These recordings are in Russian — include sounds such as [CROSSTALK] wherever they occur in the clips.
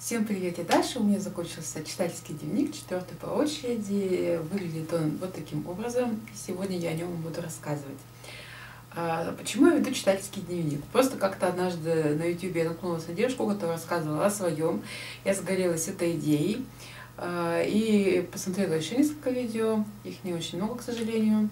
Всем привет, я Даша. У меня закончился читательский дневник, четвертый по очереди. Выглядит он вот таким образом. Сегодня я о нем буду рассказывать. А, почему я веду читательский дневник? Просто как-то однажды на YouTube я наткнулась на девушку, которая рассказывала о своем. Я загорелась этой идеей. А, и посмотрела еще несколько видео. Их не очень много, к сожалению.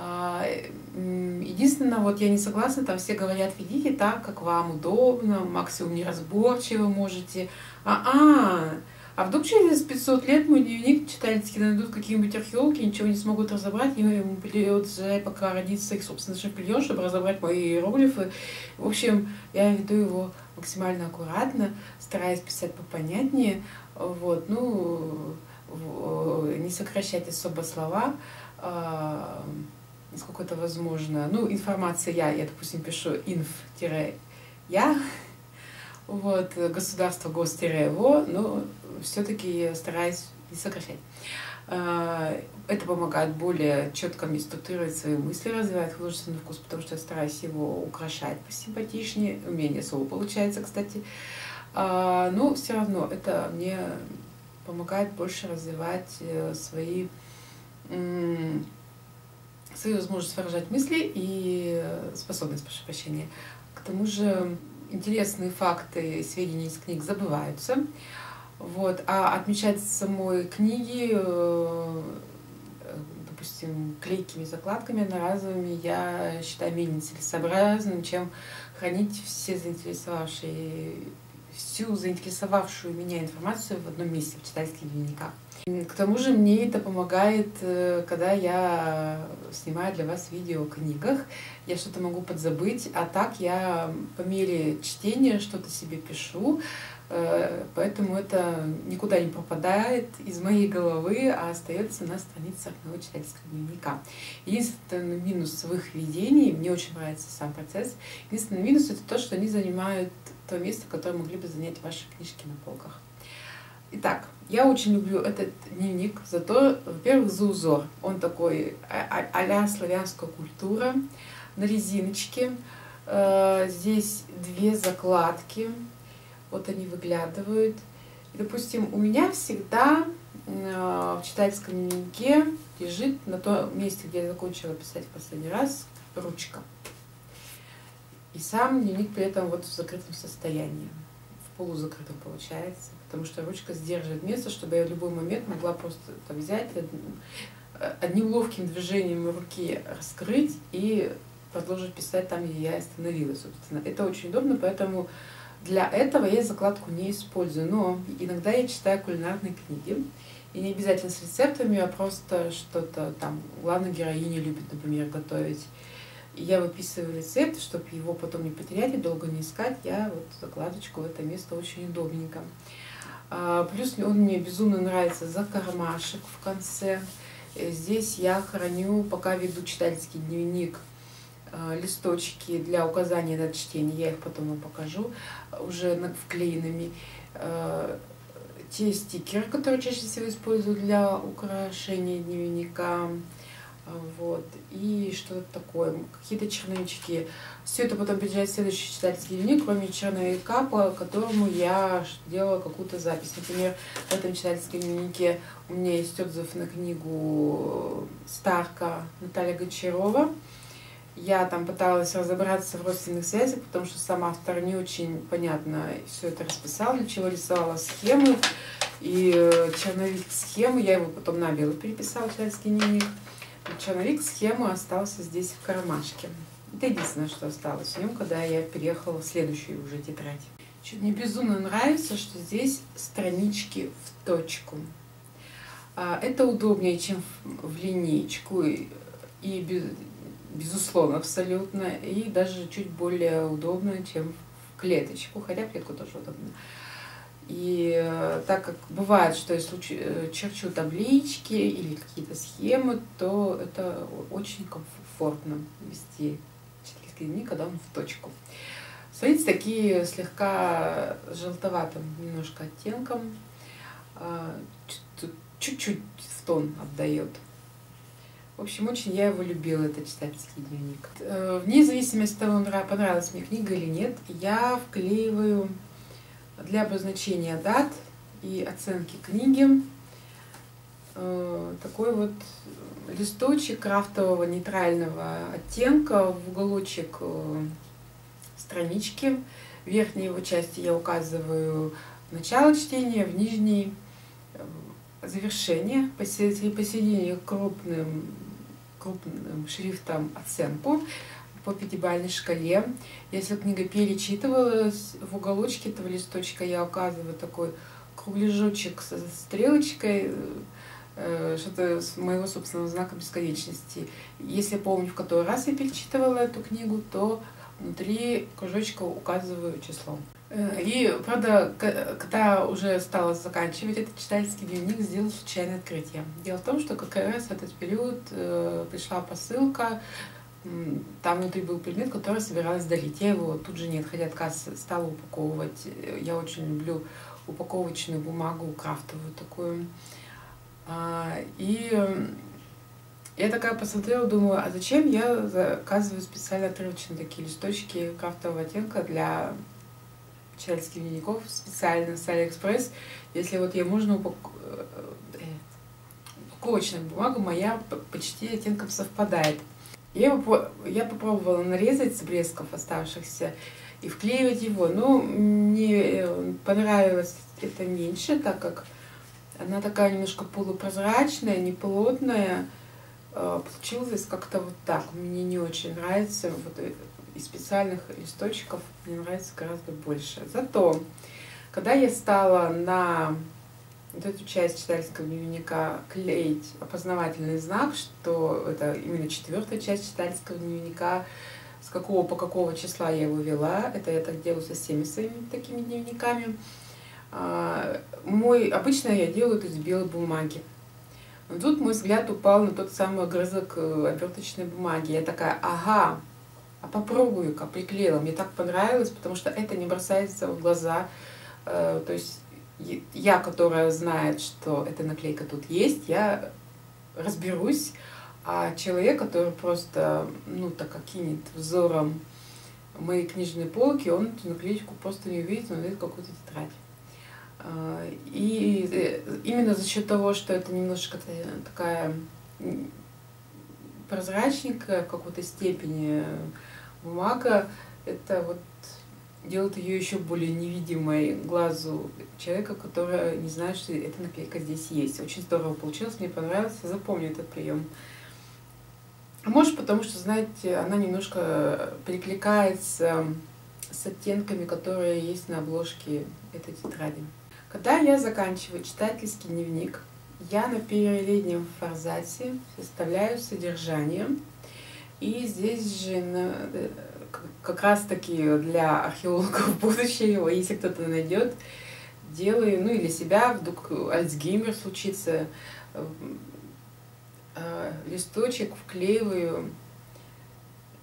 А, единственное, вот я не согласна, там все говорят, ведите так, как вам удобно, максимум неразборчиво можете. А-а, а вдруг через 500 лет мой дневник читательский найдут какие-нибудь археологи, ничего не смогут разобрать, и ему придется пока родиться их собственный шампиньон, чтобы разобрать мои иероглифы. В общем, я веду его максимально аккуратно, стараюсь писать попонятнее, вот, ну, не сокращать особо слова, а, насколько это возможно. Ну, информация я, я, допустим, пишу inf-я, [LAUGHS] вот, государство гос-его, но все-таки стараюсь не сокращать. А, это помогает более четко мне структурировать свои мысли, развивать художественный вкус, потому что я стараюсь его украшать посимпатичнее. У меня не особо получается, кстати. А, но все равно это мне помогает больше развивать э, свои свою возможность выражать мысли и способность, прошу прощения. К тому же интересные факты, сведения из книг забываются. Вот. А отмечать самой книги, э, допустим, клейкими закладками одноразовыми, я считаю менее целесообразным, чем хранить все заинтересовавшие, всю заинтересовавшую меня информацию в одном месте в читательских дневниках. К тому же мне это помогает, э, когда я снимаю для вас видео о книгах. Я что-то могу подзабыть, а так я по мере чтения что-то себе пишу, э, поэтому это никуда не пропадает из моей головы, а остается на страницах моего читательского дневника. Единственный минус своих видений, мне очень нравится сам процесс, единственный минус это то, что они занимают то место, которое могли бы занять ваши книжки на полках. Итак, я очень люблю этот дневник за то, во-первых, за узор. Он такой а, а, а-ля славянская культура на резиночке. Э, здесь две закладки, вот они выглядывают. И, допустим, у меня всегда э, в читательском дневнике лежит на том месте, где я закончила писать в последний раз, ручка. И сам дневник при этом вот в закрытом состоянии, в полузакрытом получается потому что ручка сдерживает место, чтобы я в любой момент могла просто это взять, одним ловким движением руки раскрыть и продолжить писать там, где я остановилась, собственно. Это очень удобно, поэтому для этого я закладку не использую. Но иногда я читаю кулинарные книги, и не обязательно с рецептами, а просто что-то там главная героиня любит, например, готовить. И я выписываю рецепт, чтобы его потом не потерять и долго не искать. Я вот закладочку в это место очень удобненько. А, плюс он мне безумно нравится за кармашек в конце. Э, здесь я храню, пока веду читательский дневник, а, листочки для указания на чтение. Я их потом вам покажу уже вклеенными. А, те стикеры, которые чаще всего использую для украшения дневника. Вот. И что-то такое, какие-то черновички. Все это потом приезжает в следующий читательский дневник, кроме черновика, по которому я делала какую-то запись. Например, в этом читательском дневнике у меня есть отзыв на книгу Старка Наталья Гончарова. Я там пыталась разобраться в родственных связях, потому что сам автор не очень понятно все это расписал, для чего рисовала схемы. И э, черновик схемы, я его потом на белый переписала в читательский дневник. Черновик схемы остался здесь в кармашке. Это единственное, что осталось в нем, когда я переехала в следующую уже тетрадь. Мне безумно нравится, что здесь странички в точку. А, это удобнее, чем в линейку, и безусловно, абсолютно, и даже чуть более удобно, чем в клеточку, хотя клетку тоже удобно. И э, так как бывает, что я э, черчу таблички или какие-то схемы, то это очень комфортно вести читательский дневник, когда он в точку. Смотрите, такие слегка желтоватым немножко оттенком, а, чуть-чуть в тон отдает. В общем, очень я его любила, этот читательский дневник. Э, вне зависимости от того, понравилась мне книга или нет, я вклеиваю для обозначения дат и оценки книги. Э, такой вот листочек крафтового нейтрального оттенка в уголочек э, странички. В верхней его части я указываю начало чтения, в нижней э, завершение, посередине крупным, крупным шрифтом оценку по пятибалльной шкале. Если книга перечитывалась, в уголочке этого листочка я указываю такой кругляшочек со стрелочкой, э, что-то с моего собственного знака бесконечности. Если я помню, в который раз я перечитывала эту книгу, то внутри кружочка указываю число. Э, и, правда, когда уже стала заканчивать этот читательский дневник, сделала случайное открытие. Дело в том, что как раз в этот период э, пришла посылка, там внутри был предмет, который собиралась дарить. Я его тут же, не отходя от кассы, стала упаковывать. Я очень люблю упаковочную бумагу, крафтовую такую. А, и я такая посмотрела, думаю, а зачем я заказываю специально отрывочные такие листочки крафтового оттенка для читательских дневников специально с Алиэкспресс, если вот я можно упак... Э, э, упаковочная бумага моя почти оттенком совпадает. Я, я попробовала нарезать с блесков оставшихся и вклеивать его, но мне э, понравилось это меньше, так как она такая немножко полупрозрачная, неплотная. Получилось как-то вот так. Мне не очень нравится вот из специальных листочков мне нравится гораздо больше. Зато, когда я стала на вот эту часть читательского дневника клеить опознавательный знак, что это именно четвертая часть читательского дневника, с какого по какого числа я его вела, это я так делаю со всеми своими такими дневниками. А, мой, обычно я делаю это из белой бумаги. Но тут мой взгляд упал на тот самый огрызок э, оберточной бумаги. Я такая, ага, а попробую-ка, приклеила. Мне так понравилось, потому что это не бросается в глаза. Э, то есть я, которая знает, что эта наклейка тут есть, я разберусь, а человек, который просто, ну, так как кинет взором мои книжные полки, он эту наклеечку просто не увидит, он увидит какую-то тетрадь. Э, и э, именно за счет того, что это немножко такая прозрачненькая в какой-то степени бумага, это вот делает ее еще более невидимой глазу человека, который не знает, что эта наклейка здесь есть. Очень здорово получилось, мне понравилось, запомню этот прием. А может потому, что, знаете, она немножко перекликается с оттенками, которые есть на обложке этой тетради. Когда я заканчиваю читательский дневник, я на переднем форзаце составляю содержание и здесь же э, как раз таки для археологов [LAUGHS] будущего, если кто-то найдет, делаю, ну или себя, вдруг Альцгеймер случится, э, э, листочек вклеиваю,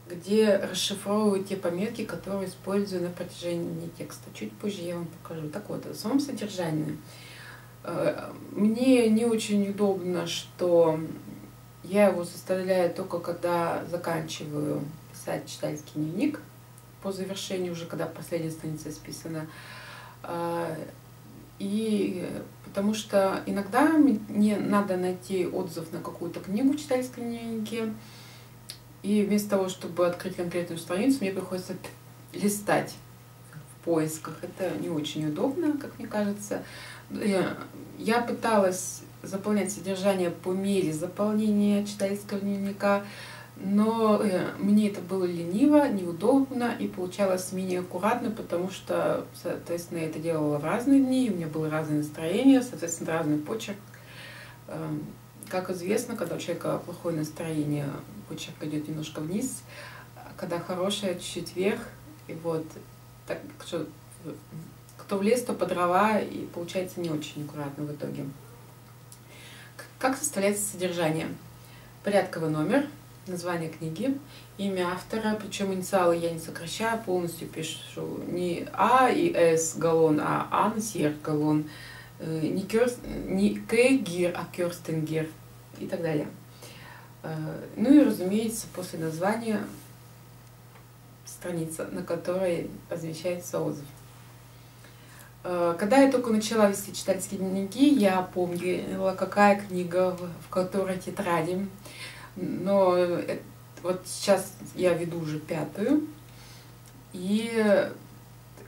где расшифровываю те пометки, которые использую на протяжении текста. Чуть позже я вам покажу. Так вот, в самом содержании. Мне не очень удобно, что я его составляю только когда заканчиваю писать читательский дневник, по завершению уже, когда последняя страница списана. А, и потому что иногда мне надо найти отзыв на какую-то книгу в читательском дневнике, и вместо того, чтобы открыть конкретную страницу, мне приходится листать в поисках. Это не очень удобно, как мне кажется. Я пыталась заполнять содержание по мере заполнения читательского дневника, но э, мне это было лениво, неудобно и получалось менее аккуратно, потому что, соответственно, я это делала в разные дни, у меня было разное настроение, соответственно, разный почерк. Эм, как известно, когда у человека плохое настроение, почерк идет немножко вниз, а когда хорошее, чуть-чуть вверх, и вот так что кто в лес, то по дрова, и получается не очень аккуратно в итоге. Как составляется содержание? Порядковый номер, название книги, имя автора, причем инициалы я не сокращаю, полностью пишу не А и С галлон, а А на Сьер галлон, э, не, Кёрст, не К Гир, а Кёрстенгир и так далее. Э, ну и, разумеется, после названия страница, на которой размещается отзыв. Э, когда я только начала вести читательские дневники, я помнила, какая книга, в которой тетради. Но вот сейчас я веду уже пятую, и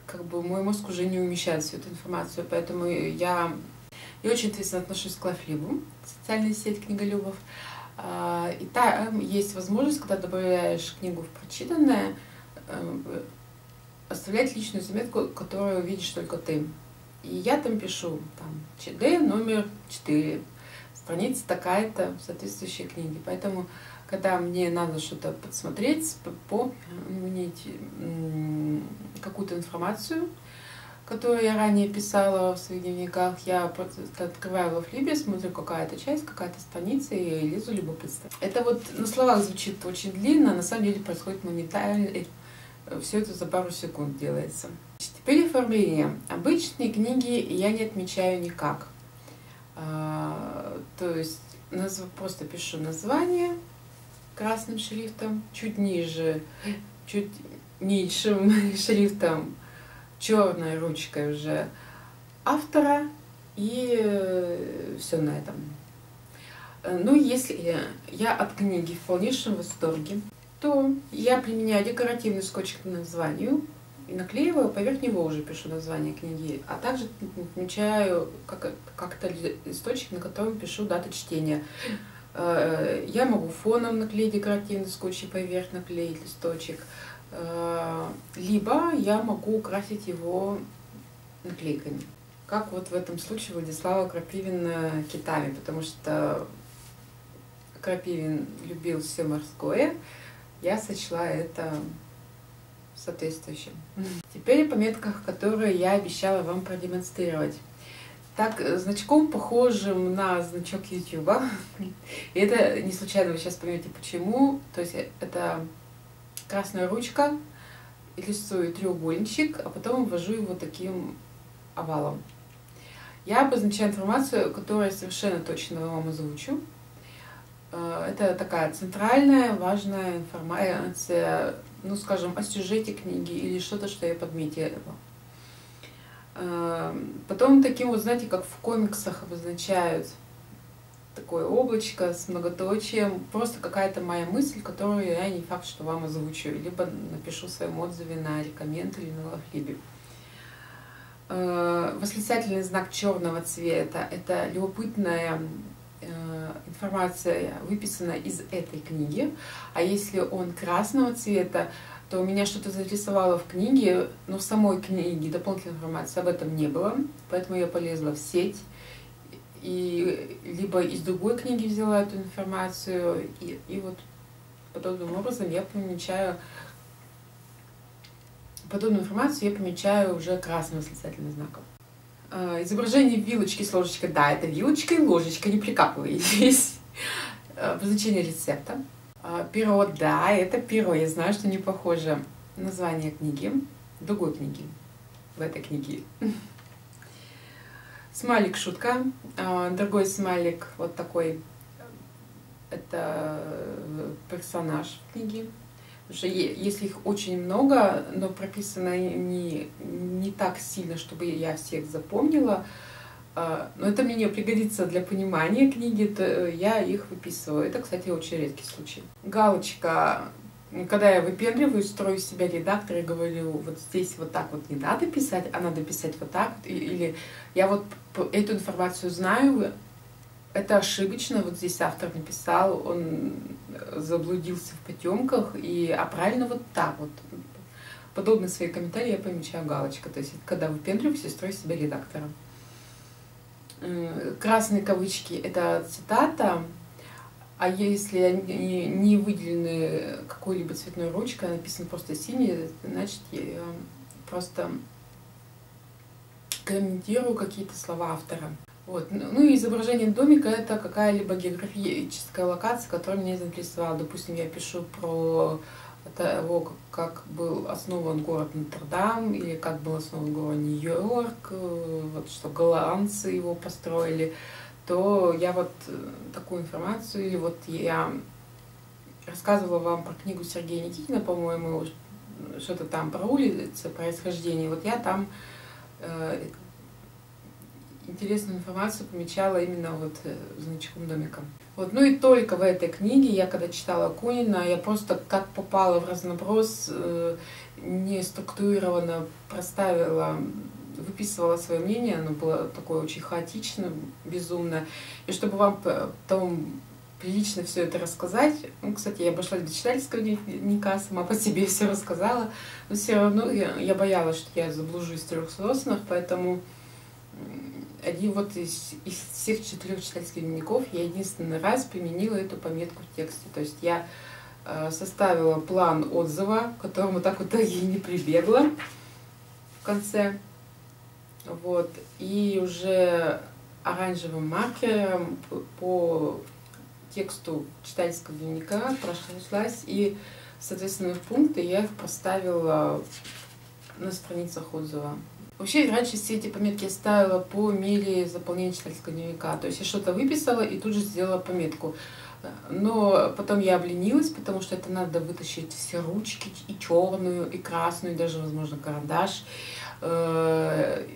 как бы мой мозг уже не умещает всю эту информацию, поэтому я, я очень ответственно отношусь к Лафлибу, социальной сеть книголюбов. А, и там есть возможность, когда добавляешь книгу в прочитанное, э, оставлять личную заметку, которую видишь только ты. И я там пишу, там, ЧД номер 4, страница такая-то соответствующей книги. Поэтому, когда мне надо что-то подсмотреть, помнить какую-то информацию, которую я ранее писала в своих дневниках, я открываю во флибе, смотрю какая-то часть, какая-то страница и лезу любопытство. Это вот на словах звучит очень длинно, а на самом деле происходит моментально, все это за пару секунд делается. Теперь оформление. Обычные книги я не отмечаю никак. А, то есть просто пишу название красным шрифтом, чуть ниже, чуть низшим [LAUGHS] шрифтом, черной ручкой уже автора и э, все на этом. Ну, если я от книги в полнейшем восторге, то я применяю декоративный скотч к названию и наклеиваю, поверх него уже пишу название книги, а также отмечаю как- как-то листочек, на котором пишу дату чтения. Э, я могу фоном наклеить декоративный скотч и поверх наклеить листочек, э, либо я могу украсить его наклейками. Как вот в этом случае Владислава Крапивина китами, потому что Крапивин любил все морское, я сочла это соответствующим. Теперь о пометках, которые я обещала вам продемонстрировать. Так, э, значком похожим на значок YouTube. И это не случайно, вы сейчас поймете почему. То есть э, это красная ручка, рисую треугольничек, а потом ввожу его таким овалом. Я обозначаю информацию, которую я совершенно точно вам озвучу. Э, это такая центральная, важная информация, ну, скажем, о сюжете книги или что-то, что я подметила. Э, потом таким вот, знаете, как в комиксах обозначают такое облачко с многоточием, просто какая-то моя мысль, которую я не факт, что вам озвучу, либо напишу в своем отзыве на рекоменд или на лахлибе. Э, восклицательный знак черного цвета – это любопытная информация выписана из этой книги, а если он красного цвета, то меня что-то заинтересовало в книге, но в самой книге дополнительной информации об этом не было, поэтому я полезла в сеть и либо из другой книги взяла эту информацию, и, и вот подобным образом я помечаю подобную информацию я помечаю уже красным восклицательным знаком. Э, изображение вилочки с ложечкой. Да, это вилочка и ложечка, не прикапывайтесь. Обозначение [LAUGHS] э, рецепта. Э, перо, да, это перо. Я знаю, что не похоже. Название книги, другой книги, в этой книге. [LAUGHS] Смайлик шутка. Другой смайлик вот такой. Это персонаж в книге. Что если их очень много, но прописано не, не так сильно, чтобы я всех запомнила, а, но это мне не пригодится для понимания книги, то я их выписываю. Это, кстати, очень редкий случай. Галочка. Когда я выпендриваюсь, строю себя редактор и говорю, вот здесь вот так вот не надо писать, а надо писать вот так. Или я вот эту информацию знаю, это ошибочно, вот здесь автор написал, он заблудился в потемках, и, а правильно вот так вот. Подобные свои комментарии я помечаю галочка. То есть, когда выпендриваюсь, строю себя редактором. Красные кавычки — это цитата, а если они не выделены какой-либо цветной ручкой, а написано просто синий, значит, я просто комментирую какие-то слова автора. Вот. Ну и изображение домика это какая-либо географическая локация, которая меня заинтересовала. Допустим, я пишу про того, как был основан город Нотр-Дам, или как был основан город Нью-Йорк, вот что голландцы его построили, то я вот э, такую информацию, или вот я рассказывала вам про книгу Сергея Никитина, по-моему, что-то там про улицы, происхождение. Вот я там э, интересную информацию помечала именно вот э, значком домика. Вот, ну и только в этой книге, я когда читала Кунина, я просто как попала в разноброс, э, не структурированно проставила, выписывала свое мнение, оно было такое очень хаотичное, безумное. И чтобы вам потом прилично все это рассказать. Ну, кстати, я обошла до читательского дневника, сама по себе все рассказала, но все равно я, я боялась, что я заблужусь в трех соснах, поэтому один вот из, из всех четырех читательских дневников я единственный раз применила эту пометку в тексте. То есть я э, составила план отзыва, к которому так вот и не прибегла в конце. Вот. И уже оранжевым маркером по тексту читательского дневника прошлась, и, соответственно, в пункты я их поставила на страницах отзыва. Вообще, раньше все эти пометки ставила по мере заполнения читательского дневника. То есть я что-то выписала и тут же сделала пометку. Но потом я обленилась, потому что это надо вытащить все ручки, и черную, и красную, и даже, возможно, карандаш э,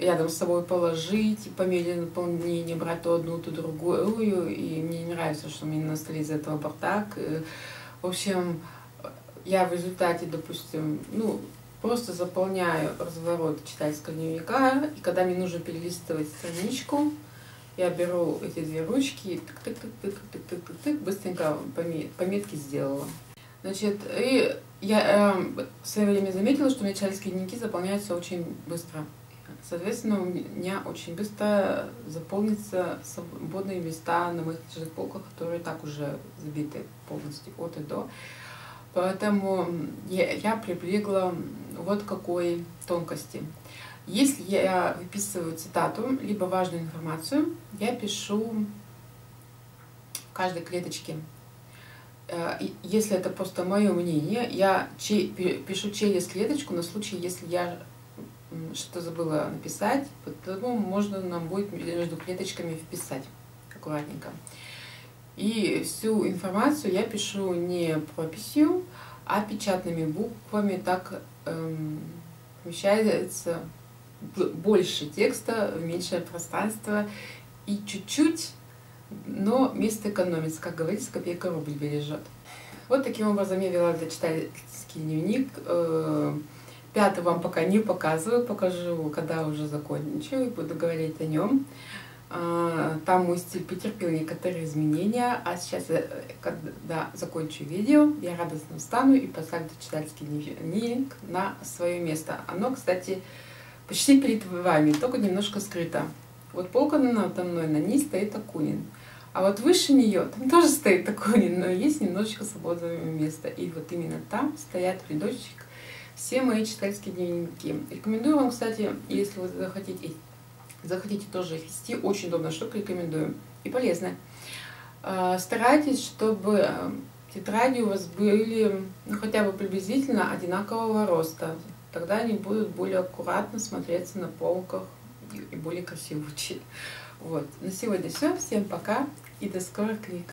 рядом с собой положить, и по мере наполнения брать то одну, то другую. И мне не нравится, что у меня на столе из этого бардак. Э, в общем, я в результате, допустим, ну, просто заполняю разворот читательского дневника, и когда мне нужно перелистывать страничку, я беру эти две ручки и тык-тык-тык-тык-тык-тык, быстренько пометки сделала. Значит, и я э, в свое время заметила, что у меня читательские дневники заполняются очень быстро. Соответственно, у меня очень быстро заполнятся свободные места на моих книжных полках, которые так уже забиты полностью от и до. Поэтому я, я прибегла вот какой тонкости. Если я выписываю цитату, либо важную информацию, я пишу в каждой клеточке. Э, если это просто мое мнение, я пишу через клеточку на случай, если я что забыла написать, потому можно нам будет между клеточками вписать аккуратненько. И всю информацию я пишу не прописью, а печатными буквами. Так эм, помещается больше текста в меньшее пространство и чуть-чуть, но место экономится, как говорится, копейка рубль бережет. Вот таким образом я вела для читательский дневник. Э, Пятый вам пока не показываю, покажу, когда уже закончу и буду говорить о нем. А, там мой стиль потерпел некоторые изменения, а сейчас, когда закончу видео, я радостно встану и поставлю читательский дневник на свое место. Оно, кстати, почти перед вами, только немножко скрыто. Вот полка надо мной, на ней стоит Акунин. А вот выше нее, там тоже стоит Акунин, но есть немножечко свободного места. И вот именно там стоят рядочек все мои читательские дневники. Рекомендую вам, кстати, если вы захотите, захотите тоже вести, очень удобная штука, рекомендую. И полезная. Старайтесь, чтобы э, тетради у вас были ну, хотя бы приблизительно одинакового роста. Тогда они будут более аккуратно смотреться на полках и более красиво [LAUGHS] учить. Вот. На сегодня все. Всем пока и до скорых книг.